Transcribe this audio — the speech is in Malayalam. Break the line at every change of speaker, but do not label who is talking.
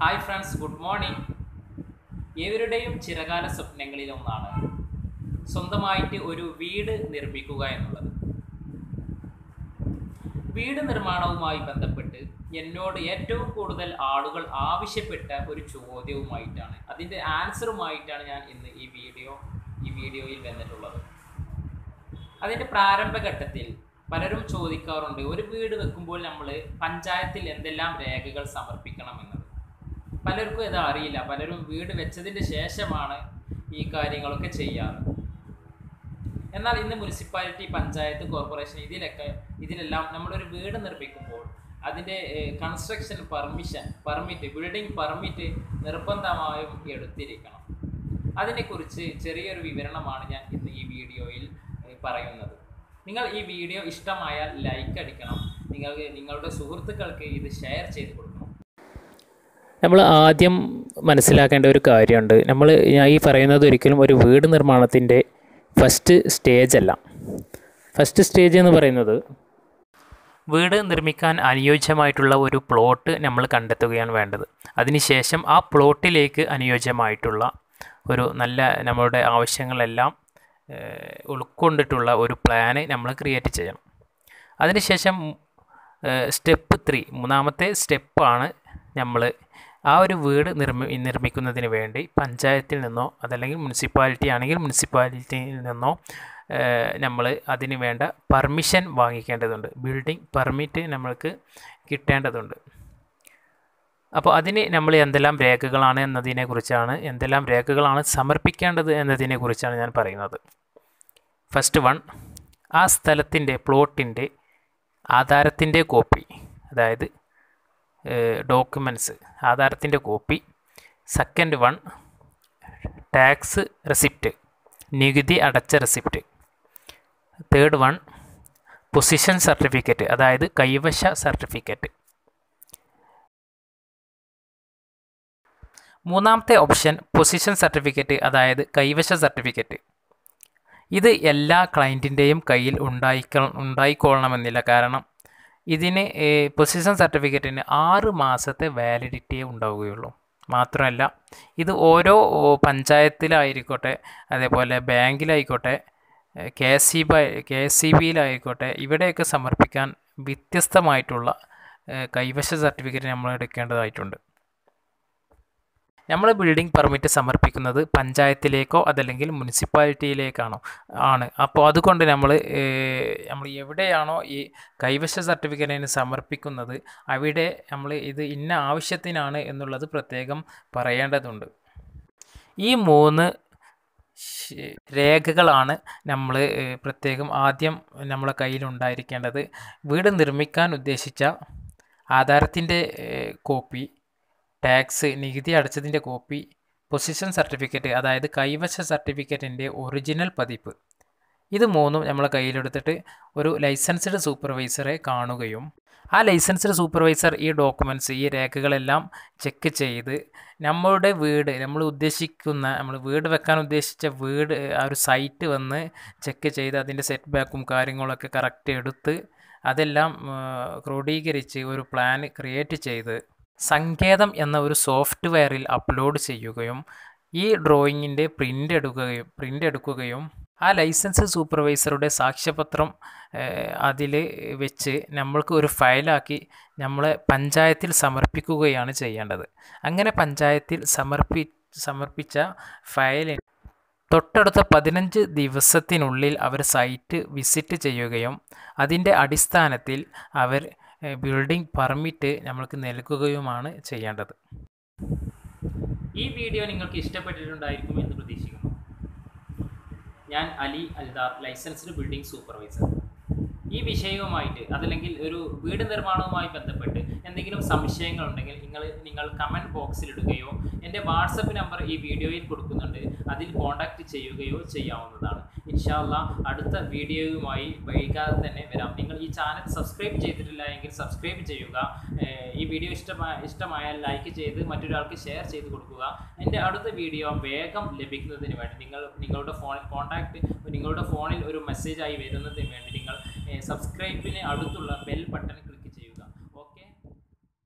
ഹായ് ഫ്രണ്ട്സ് ഗുഡ് മോർണിംഗ് ഏവരുടെയും ചിരകാല സ്വപ്നങ്ങളിലൊന്നാണ് സ്വന്തമായിട്ട് ഒരു വീട് നിർമ്മിക്കുക എന്നുള്ളത്. വീട് നിർമ്മാണവുമായി ബന്ധപ്പെട്ട് എന്നോട് ഏറ്റവും കൂടുതൽ ആളുകൾ ആവശ്യപ്പെട്ട ഒരു ചോദ്യവുമായിട്ടാണ്. അതിന്റെ ആൻസറുമായിട്ടാണ് ഞാൻ ഇന്ന് ഈ വീഡിയോ ഈ വീഡിയോയിൽ വന്നിട്ടുള്ളത്. അതിന്റെ പ്രാരംഭഘട്ടത്തിൽ പലരും ചോദിക്കാറുണ്ട് ഒരു വീട് വെക്കുമ്പോൾ നമ്മൾ പഞ്ചായത്തിൽ എന്തെല്ലാം രേഖകൾ സമർപ്പിക്കണമെന്നത് പലർക്കും ഇത് അറിയില്ല. പലരും വീട് വെച്ചതിന് ശേഷമാണ് ഈ കാര്യങ്ങളൊക്കെ ചെയ്യാറ്. എന്നാൽ ഇന്ന് മുനിസിപ്പാലിറ്റി പഞ്ചായത്ത് കോർപ്പറേഷൻ ഇതിലൊക്കെ ഇതിലെല്ലാം നമ്മളൊരു വീട് നിർമ്മിക്കുമ്പോൾ അതിന്റെ construction permission permit building permit നിർബന്ധമായും എടുത്തിരിക്കണം. അതിനെക്കുറിച്ച് ചെറിയൊരു വിവരണമാണ് ഞാൻ ഇന്ന് ഈ വീഡിയോയിൽ പറയുന്നത്. നിങ്ങൾ ഈ വീഡിയോ ഇഷ്ടമായാൽ ലൈക്ക് അടിക്കണം. നിങ്ങൾക്ക് നിങ്ങളുടെ സുഹൃത്തുക്കൾക്ക് ഇത് ഷെയർ ചെയ്ത് കൊടുക്കണം.
നമ്മൾ ആദ്യം മനസ്സിലാക്കേണ്ട ഒരു കാര്യമുണ്ട്. നമ്മൾ ഞാൻ ഈ പറയുന്നത് ഒരിക്കലും ഒരു വീട് നിർമ്മാണത്തിന്റെ ഫസ്റ്റ് സ്റ്റേജ് അല്ല. ഫസ്റ്റ് സ്റ്റേജ് എന്ന് പറയുന്നത് വീട് നിർമ്മിക്കാൻ അനുയോജ്യമായിട്ടുള്ള ഒരു പ്ലോട്ട് നമ്മൾ കണ്ടെത്തുകയാണ് വേണ്ടത്. അതിനുശേഷം ആ പ്ലോട്ടിലേക്ക് അനുയോജ്യമായിട്ടുള്ള ഒരു നല്ല നമ്മളുടെ ആവശ്യങ്ങളെല്ലാം ഉൾക്കൊണ്ടിട്ടുള്ള ഒരു പ്ലാന് നമ്മൾ ക്രിയേറ്റ് ചെയ്യണം. അതിനുശേഷം സ്റ്റെപ്പ് ത്രീ മൂന്നാമത്തെ സ്റ്റെപ്പാണ് നമ്മൾ ആ ഒരു വീട് നിർമ്മി നിർമ്മിക്കുന്നതിന് വേണ്ടി പഞ്ചായത്തിൽ നിന്നോ അതല്ലെങ്കിൽ മുനിസിപ്പാലിറ്റി ആണെങ്കിൽ മുനിസിപ്പാലിറ്റിയിൽ നിന്നോ നമ്മൾ അതിന് വേണ്ട പെർമിഷൻ വാങ്ങിക്കേണ്ടതുണ്ട്. ബിൽഡിംഗ് പെർമിറ്റ് നമ്മൾക്ക് കിട്ടേണ്ടതുണ്ട്. അപ്പോൾ അതിന് നമ്മൾ എന്തെല്ലാം രേഖകളാണ് എന്നതിനെക്കുറിച്ചാണ് എന്തെല്ലാം രേഖകളാണ് സമർപ്പിക്കേണ്ടത് എന്നതിനെക്കുറിച്ചാണ് ഞാൻ പറയുന്നത്. ഫസ്റ്റ് വൺ ആ സ്ഥലത്തിന്റെ പ്ലോട്ടിന്റെ ആധാരത്തിന്റെ കോപ്പി. അതായത് documents ആധാരത്തിന്റെ copy second one tax receipt നികുതി അടച്ച receipt third one position certificate അതായത് കൈവശ സർട്ടിഫിക്കറ്റ് മൂന്നാമത്തെ ഓപ്ഷൻ പൊസിഷൻ സർട്ടിഫിക്കറ്റ് അതായത് കൈവശ സർട്ടിഫിക്കറ്റ് ഇത് എല്ലാ ക്ലയന്റിന്റെയും കയ്യിൽ ഉണ്ടായിക്ക ഉണ്ടായിക്കൊള്ളണമെന്നില്ല. കാരണം ഇതിന് പൊസിഷൻ സർട്ടിഫിക്കറ്റിന് ആറ് മാസത്തെ വാലിഡിറ്റിയേ ഉണ്ടാവുകയുള്ളൂ. മാത്രമല്ല ഇത് ഓരോ പഞ്ചായത്തിലായിരിക്കോട്ടെ അതേപോലെ ബാങ്കിലായിക്കോട്ടെ K S C B K S C ബിയിലായിക്കോട്ടെ ഇവിടെയൊക്കെ സമർപ്പിക്കാൻ വ്യത്യസ്തമായിട്ടുള്ള കൈവശ സർട്ടിഫിക്കറ്റ് നമ്മൾ എടുക്കേണ്ടതായിട്ടുണ്ട് നമ്മൾ ബിൽഡിംഗ് പെർമിറ്റ് സമർപ്പിക്കുന്നത് പഞ്ചായത്തിലേക്കോ അതല്ലെങ്കിൽ മുനിസിപ്പാലിറ്റിയിലേക്കാണോ ആണ്. അപ്പോൾ അതുകൊണ്ട് നമ്മൾ നമ്മൾ എവിടെയാണോ ഈ കൈവശ സർട്ടിഫിക്കറ്റിന് സമർപ്പിക്കുന്നത് അവിടെ നമ്മൾ ഇത് ഇന്ന ആവശ്യത്തിനാണ് എന്നുള്ളത് പ്രത്യേകം പറയേണ്ടതുണ്ട്. ഈ മൂന്ന് രേഖകളാണ് നമ്മൾ പ്രത്യേകം ആദ്യം നമ്മളെ കയ്യിലുണ്ടായിരിക്കേണ്ടത്. വീട് നിർമ്മിക്കാൻ ഉദ്ദേശിച്ച ആധാരത്തിന്റെ കോപ്പി ടാക്സ് നികുതി അടച്ചതിന്റെ കോപ്പി പൊസിഷൻ സർട്ടിഫിക്കറ്റ് അതായത് കൈവശ സർട്ടിഫിക്കറ്റിന്റെ ഒറിജിനൽ പതിപ്പ്. ഇത് മൂന്നും നമ്മൾ കയ്യിലെടുത്തിട്ട് ഒരു ലൈസൻസ്ഡ് സൂപ്പർവൈസറെ കാണുകയും ആ ലൈസൻസ്ഡ് സൂപ്പർവൈസർ ഈ ഡോക്യുമെന്റ്സ് ഈ രേഖകളെല്ലാം ചെക്ക് ചെയ്ത് നമ്മളുടെ വീട് നമ്മൾ ഉദ്ദേശിക്കുന്ന നമ്മൾ വീട് വെക്കാൻ ഉദ്ദേശിച്ച വീട് ആ ഒരു സൈറ്റ് വന്ന് ചെക്ക് ചെയ്ത് അതിന്റെ സെറ്റ് ബാക്കും കാര്യങ്ങളൊക്കെ കറക്റ്റ് എടുത്ത് അതെല്ലാം ക്രോഡീകരിച്ച് ഒരു പ്ലാൻ ക്രിയേറ്റ് ചെയ്ത് സങ്കേതം എന്ന ഒരു സോഫ്റ്റ്വെയറിൽ അപ്ലോഡ് ചെയ്യുകയും ഈ ഡ്രോയിങ്ങിന്റെ പ്രിന്റ് എടുക്കുകയും പ്രിന്റ് എടുക്കുകയും ആ ലൈസൻസ് സൂപ്പർവൈസറുടെ സാക്ഷ്യപത്രം അതിൽ വെച്ച് നമ്മൾക്ക് ഒരു ഫയലാക്കി നമ്മളെ പഞ്ചായത്തിൽ സമർപ്പിക്കുകയാണ് ചെയ്യേണ്ടത്. അങ്ങനെ പഞ്ചായത്തിൽ സമർപ്പി സമർപ്പിച്ച ഫയലിൽ തൊട്ടടുത്ത പതിനഞ്ച് ദിവസത്തിനുള്ളിൽ അവർ സൈറ്റ് വിസിറ്റ് ചെയ്യുകയും അതിന്റെ അടിസ്ഥാനത്തിൽ അവർ ബിൽഡിംഗ് പെർമിറ്റ് നമ്മൾക്ക് നൽകുകയുമാണ് ചെയ്യേണ്ടത്.
ഈ വീഡിയോ നിങ്ങൾക്ക് ഇഷ്ടപ്പെട്ടിട്ടുണ്ടായിരിക്കും എന്ന് പ്രതീക്ഷിക്കുന്നു. ഞാൻ Ali Aldar licensed building supervisor ഈ വിഷയവുമായിട്ട് അതല്ലെങ്കിൽ ഒരു വീട് നിർമ്മാണവുമായി ബന്ധപ്പെട്ട് എന്തെങ്കിലും സംശയങ്ങൾ ഉണ്ടെങ്കിൽ നിങ്ങൾ നിങ്ങൾ കമന്റ് ബോക്സിൽ ഇടുകയോ എന്റെ വാട്സപ്പ് നമ്പർ ഈ വീഡിയോയിൽ കൊടുക്കുന്നുണ്ട്. അതിൽ കോൺടാക്റ്റ് ചെയ്യുകയോ ചെയ്യാവുന്നതാണ്. ഇൻഷാല്ല അടുത്ത വീഡിയോയുമായി വൈകാതെ തന്നെ വരാം. നിങ്ങൾ ഈ ചാനൽ സബ്സ്ക്രൈബ് ചെയ്തിട്ടില്ല എങ്കിൽ സബ്സ്ക്രൈബ് ചെയ്യുക. ഈ വീഡിയോ ഇഷ്ടമായ ഇഷ്ടമായാൽ ലൈക്ക് ചെയ്ത് മറ്റൊരാൾക്ക് ഷെയർ ചെയ്ത് കൊടുക്കുക. എന്റെ അടുത്ത വീഡിയോ വേഗം ലഭിക്കുന്നതിന് വേണ്ടി നിങ്ങൾ നിങ്ങളുടെ ഫോണിൽ കോൺടാക്റ്റ് നിങ്ങളുടെ ഫോണിൽ ഒരു മെസ്സേജായി വരുന്നതിന് വേണ്ടി നിങ്ങൾ സബ്സ്ക്രൈബിന് അടുത്തുള്ള ബെൽ ബട്ടൺ